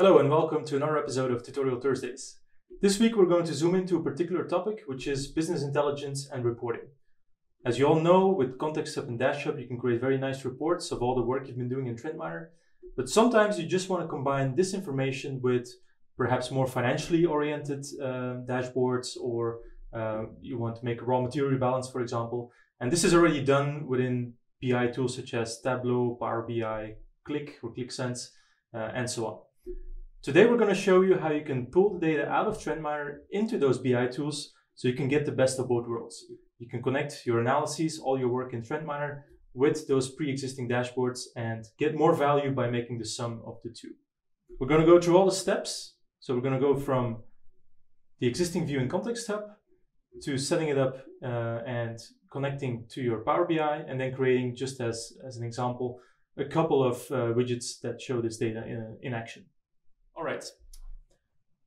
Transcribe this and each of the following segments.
Hello and welcome to another episode of Tutorial Thursdays. This week we're going to zoom into a particular topic, which is business intelligence and reporting. As you all know, with Context Hub and Dash Hub, you can create very nice reports of all the work you've been doing in TrendMiner. But sometimes you just want to combine this information with perhaps more financially oriented uh, dashboards, or uh, you want to make a raw material balance, for example. And this is already done within BI tools such as Tableau, Power BI, Qlik or Qlik Sense, uh, and so on. Today we're going to show you how you can pull the data out of TrendMiner into those BI tools so you can get the best of both worlds. You can connect your analyses, all your work in TrendMiner with those pre-existing dashboards and get more value by making the sum of the two. We're going to go through all the steps. So we're going to go from the existing view in Context Hub to setting it up uh, and connecting to your Power BI and then creating, just as, as an example, a couple of uh, widgets that show this data in, in action. All right.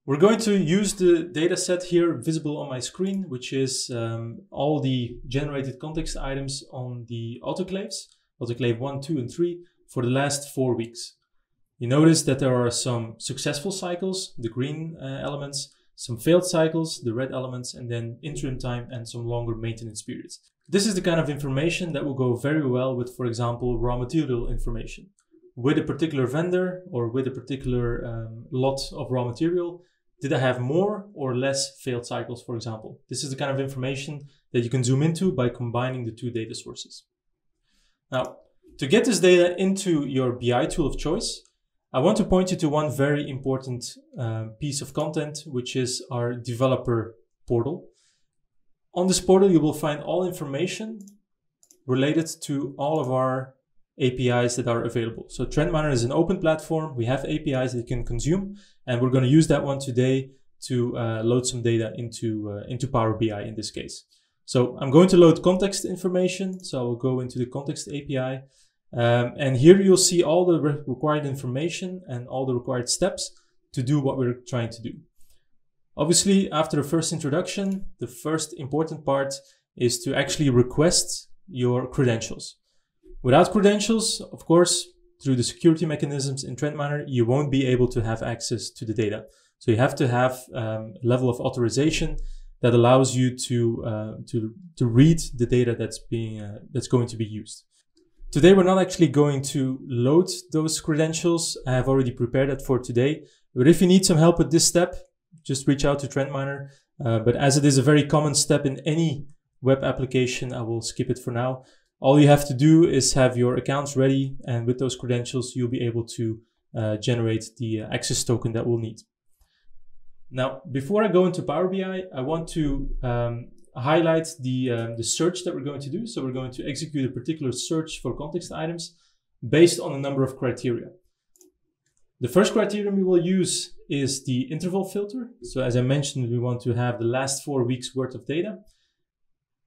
We're going to use the data set here visible on my screen, which is um, all the generated context items on the autoclaves, autoclave 1, 2, and 3, for the last four weeks. You notice that there are some successful cycles, the green uh, elements, some failed cycles, the red elements, and then interim time and some longer maintenance periods. This is the kind of information that will go very well with, for example, raw material information. With a particular vendor or with a particular um, lot of raw material, did I have more or less failed cycles, for example? This is the kind of information that you can zoom into by combining the two data sources. Now, to get this data into your BI tool of choice, I want to point you to one very important uh, piece of content, which is our developer portal. On this portal, you will find all information related to all of our APIs that are available. So TrendMiner is an open platform. We have APIs that you can consume, and we're going to use that one today to uh, load some data into, uh, into Power BI in this case. So I'm going to load context information. So I'll go into the context API. Um, and here you'll see all the re required information and all the required steps to do what we're trying to do. Obviously, after the first introduction, the first important part is to actually request your credentials. Without credentials, of course, through the security mechanisms in TrendMiner, you won't be able to have access to the data. So you have to have um, a level of authorization that allows you to, uh, to, to read the data that's, being, uh, that's going to be used. Today, we're not actually going to load those credentials. I have already prepared that for today. But if you need some help with this step, just reach out to TrendMiner. Uh, but as it is a very common step in any web application, I will skip it for now. All you have to do is have your accounts ready. And with those credentials, you'll be able to uh, generate the uh, access token that we'll need. Now, before I go into Power BI, I want to um, highlight the, uh, the search that we're going to do. So we're going to execute a particular search for context items based on a number of criteria. The first criterion we will use is the interval filter. So as I mentioned, we want to have the last four weeks worth of data.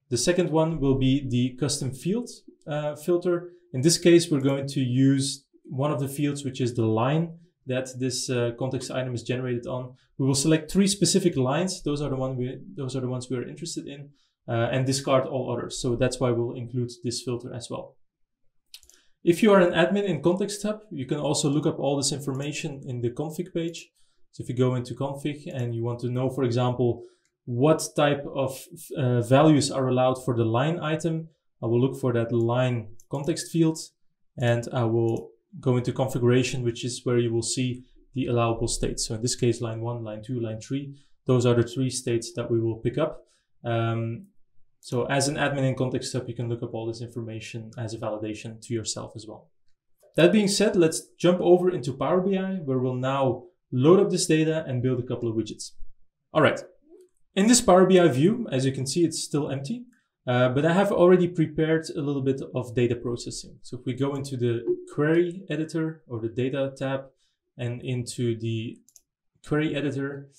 The second one will be the custom field uh, filter. In this case, we're going to use one of the fields, which is the line that this uh, context item is generated on. We will select three specific lines. Those are the one we those are the ones we are interested in, uh, and discard all others. So that's why we'll include this filter as well. If you are an admin in Context Hub, you can also look up all this information in the config page. So if you go into config and you want to know, for example, what type of uh, values are allowed for the line item, I will look for that line context field and I will go into configuration, which is where you will see the allowable states. So in this case, line one, line two, line three, those are the three states that we will pick up. Um, so as an admin in Context Hub, you can look up all this information as a validation to yourself as well. That being said, let's jump over into Power BI, where we'll now load up this data and build a couple of widgets. All right. In this Power BI view, as you can see, it's still empty. Uh, but I have already prepared a little bit of data processing. So if we go into the query editor or the data tab and into the query editor,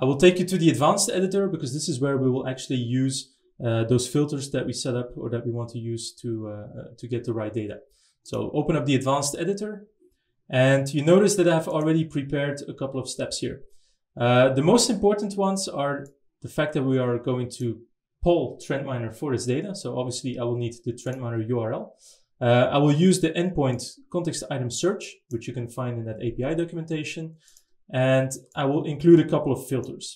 I will take you to the advanced editor because this is where we will actually use uh, those filters that we set up or that we want to use to, uh, to get the right data. So open up the advanced editor and you notice that I've already prepared a couple of steps here. Uh, the most important ones are the fact that we are going to pull TrendMiner for this data. So obviously I will need the TrendMiner URL. Uh, I will use the endpoint context item search, which you can find in that API documentation. and I will include a couple of filters.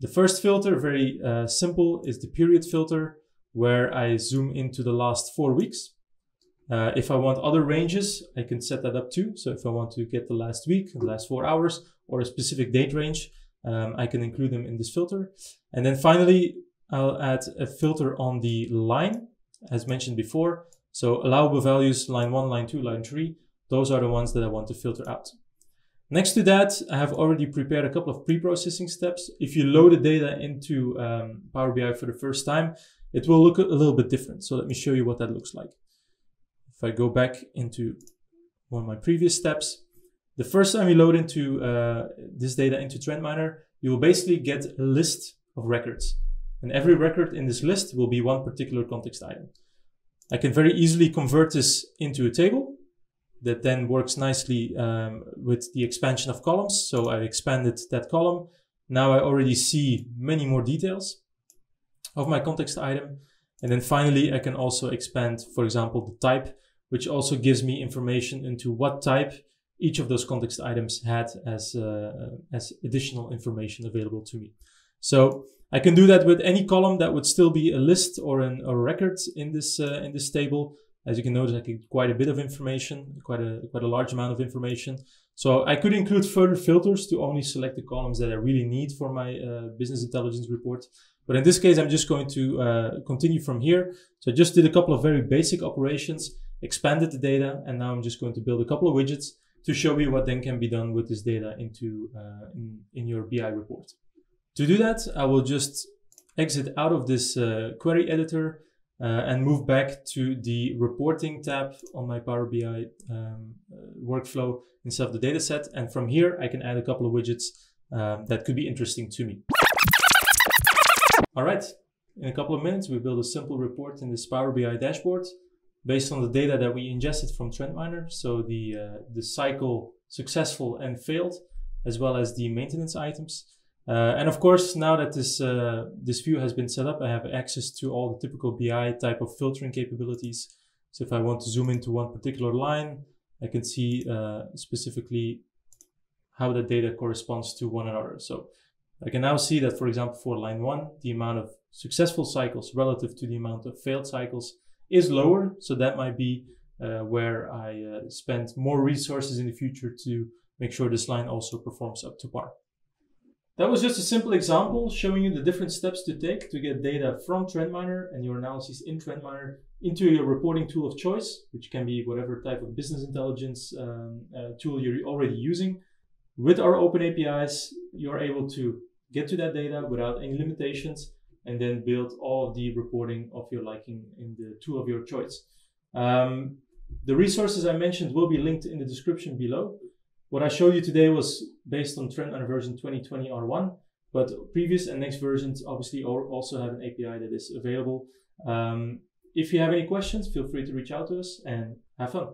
The first filter, very uh, simple, is the period filter where I zoom into the last four weeks. Uh, if I want other ranges, I can set that up too. So if I want to get the last week, the last four hours, or a specific date range, um, I can include them in this filter. And then finally, I'll add a filter on the line, as mentioned before. So allowable values, line one, line two, line three, those are the ones that I want to filter out. Next to that, I have already prepared a couple of pre-processing steps. If you load the data into um, Power BI for the first time, it will look a little bit different. So let me show you what that looks like. If I go back into one of my previous steps, the first time you load into uh, this data into TrendMiner, you will basically get a list of records. And every record in this list will be one particular context item. I can very easily convert this into a table that then works nicely um, with the expansion of columns. So I expanded that column. Now I already see many more details of my context item. And then finally, I can also expand, for example, the type, which also gives me information into what type each of those context items had as, uh, as additional information available to me. So I can do that with any column that would still be a list or an, a record in this, uh, in this table. As you can notice, I get quite a bit of information, quite a, quite a large amount of information. So I could include further filters to only select the columns that I really need for my uh, business intelligence report. But in this case, I'm just going to uh, continue from here. So I just did a couple of very basic operations, expanded the data, and now I'm just going to build a couple of widgets to show you what then can be done with this data into uh, in, in your BI report. To do that, I will just exit out of this uh, query editor uh, and move back to the reporting tab on my Power BI um, uh, workflow instead of the dataset. And from here, I can add a couple of widgets um, that could be interesting to me. All right, in a couple of minutes, we build a simple report in this Power BI dashboard based on the data that we ingested from TrendMiner. So the, uh, the cycle successful and failed, as well as the maintenance items. Uh, and of course, now that this, uh, this view has been set up, I have access to all the typical BI type of filtering capabilities. So if I want to zoom into one particular line, I can see uh, specifically how the data corresponds to one another. So I can now see that, for example, for line one, the amount of successful cycles relative to the amount of failed cycles is lower. So that might be uh, where I uh, spend more resources in the future to make sure this line also performs up to par. That was just a simple example showing you the different steps to take to get data from TrendMiner and your analysis in TrendMiner into your reporting tool of choice, which can be whatever type of business intelligence um, uh, tool you're already using. With our open APIs, you're able to get to that data without any limitations and then build all of the reporting of your liking in the tool of your choice. Um, the resources I mentioned will be linked in the description below. What I showed you today was based on trend TrendMiner version 2020 R1, but previous and next versions obviously also have an API that is available. Um, if you have any questions, feel free to reach out to us and have fun.